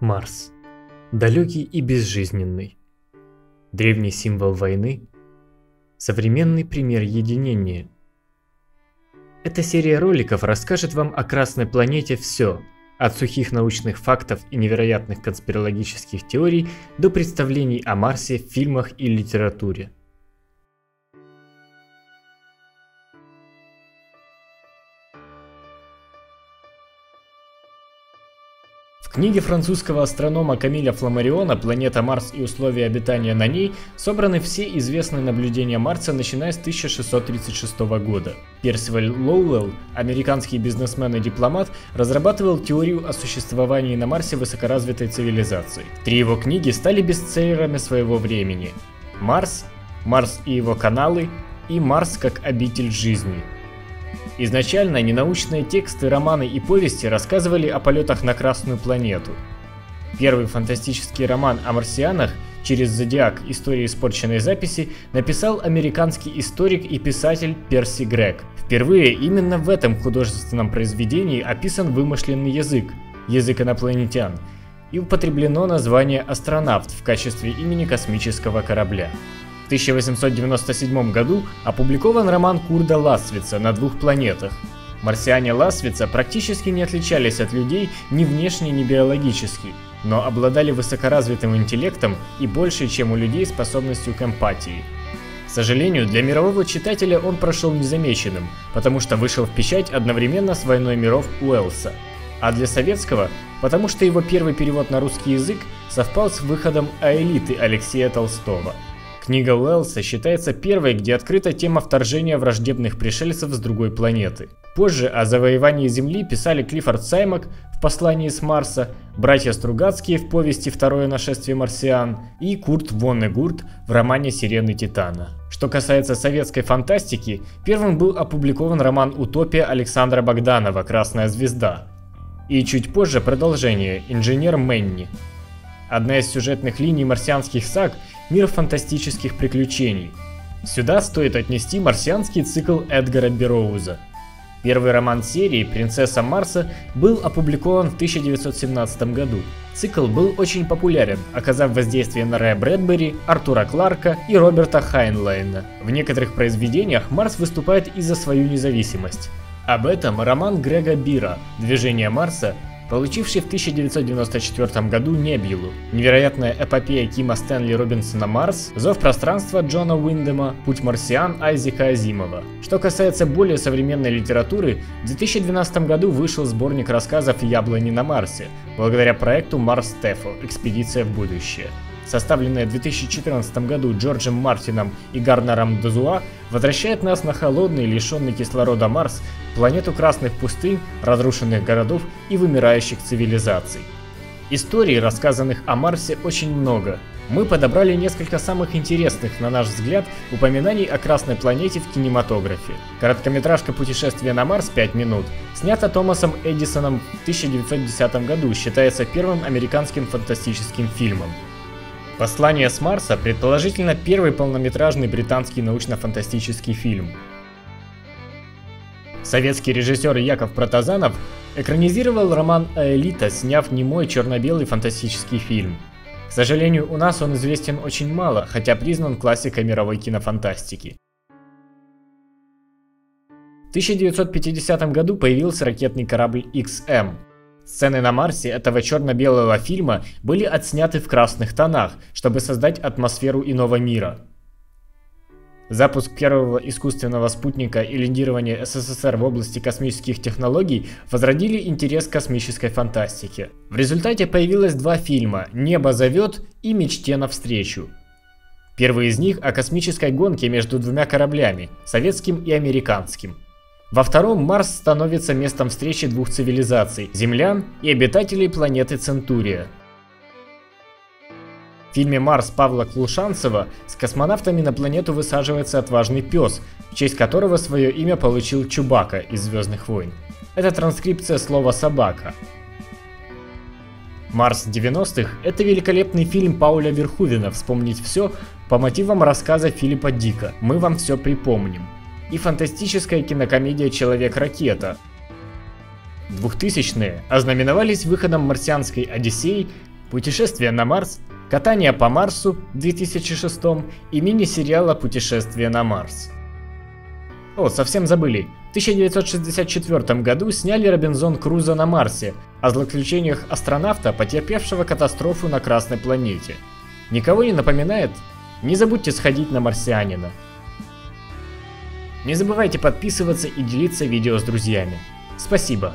Марс. Далекий и безжизненный. Древний символ войны. Современный пример единения. Эта серия роликов расскажет вам о Красной планете все, от сухих научных фактов и невероятных конспирологических теорий до представлений о Марсе в фильмах и литературе. В книге французского астронома Камиля Фламариона «Планета Марс и условия обитания на ней» собраны все известные наблюдения Марса, начиная с 1636 года. Персиваль Лоуэлл, американский бизнесмен и дипломат, разрабатывал теорию о существовании на Марсе высокоразвитой цивилизации. Три его книги стали бестселлерами своего времени. «Марс», «Марс и его каналы» и «Марс как обитель жизни», Изначально ненаучные тексты, романы и повести рассказывали о полетах на Красную планету. Первый фантастический роман о марсианах через зодиак истории испорченной записи написал американский историк и писатель Перси Грег. Впервые именно в этом художественном произведении описан вымышленный язык, язык инопланетян, и употреблено название астронавт в качестве имени космического корабля. 1897 году опубликован роман Курда Ласвица «На двух планетах». Марсиане Ласвица практически не отличались от людей ни внешне, ни биологически, но обладали высокоразвитым интеллектом и большей, чем у людей, способностью к эмпатии. К сожалению, для мирового читателя он прошел незамеченным, потому что вышел в печать одновременно с «Войной миров» Уэллса. А для советского, потому что его первый перевод на русский язык совпал с выходом «Аэлиты» Алексея Толстого – Книга Уэллса считается первой, где открыта тема вторжения враждебных пришельцев с другой планеты. Позже о завоевании Земли писали Клиффорд Саймак в «Послании с Марса», братья Стругацкие в повести «Второе нашествие марсиан» и Курт Воннегурт в романе «Сирены Титана». Что касается советской фантастики, первым был опубликован роман «Утопия» Александра Богданова «Красная звезда». И чуть позже продолжение «Инженер Мэнни». Одна из сюжетных линий марсианских саг мир фантастических приключений. Сюда стоит отнести марсианский цикл Эдгара Бероуза. Первый роман серии «Принцесса Марса» был опубликован в 1917 году. Цикл был очень популярен, оказав воздействие на Рэя Брэдбери, Артура Кларка и Роберта Хайнлайна. В некоторых произведениях Марс выступает и за свою независимость. Об этом роман Грега Бира «Движение Марса» получивший в 1994 году Небилу, невероятная эпопея Кима Стэнли Робинсона «Марс», «Зов пространства» Джона Уиндема, «Путь марсиан» Айзека Азимова. Что касается более современной литературы, в 2012 году вышел сборник рассказов «Яблони на Марсе», благодаря проекту «Марс Тефо. Экспедиция в будущее» составленная в 2014 году Джорджем Мартином и Гарнером Дозуа, возвращает нас на холодный, лишенный кислорода Марс, планету красных пустынь, разрушенных городов и вымирающих цивилизаций. Историй, рассказанных о Марсе, очень много. Мы подобрали несколько самых интересных, на наш взгляд, упоминаний о Красной планете в кинематографе. Короткометражка «Путешествие на Марс. 5 минут» снята Томасом Эдисоном в 1910 году, считается первым американским фантастическим фильмом. «Послание с Марса» предположительно первый полнометражный британский научно-фантастический фильм. Советский режиссер Яков Протазанов экранизировал роман «Аэлита», сняв немой черно-белый фантастический фильм. К сожалению, у нас он известен очень мало, хотя признан классикой мировой кинофантастики. В 1950 году появился ракетный корабль XM, Сцены на Марсе этого черно-белого фильма были отсняты в красных тонах, чтобы создать атмосферу иного мира. Запуск первого искусственного спутника и лендирование СССР в области космических технологий возродили интерес к космической фантастике. В результате появилось два фильма «Небо зовет» и «Мечте навстречу». Первый из них о космической гонке между двумя кораблями, советским и американским – во втором Марс становится местом встречи двух цивилизаций – землян и обитателей планеты Центурия. В фильме «Марс» Павла Клушанцева с космонавтами на планету высаживается отважный пес, в честь которого свое имя получил Чубака из «Звездных войн». Это транскрипция слова «собака». «Марс 90-х» — это великолепный фильм Пауля Верхувена «Вспомнить все» по мотивам рассказа Филиппа Дика «Мы вам все припомним» и фантастическая кинокомедия «Человек-ракета». 2000-е ознаменовались выходом марсианской «Одиссеи», Путешествие на Марс, Катание по Марсу в 2006 и мини-сериала Путешествие на Марс. О, совсем забыли. В 1964 году сняли Робинзон Круза на Марсе, о злоключениях астронавта, потерпевшего катастрофу на Красной планете. Никого не напоминает? Не забудьте сходить на Марсианина. Не забывайте подписываться и делиться видео с друзьями. Спасибо.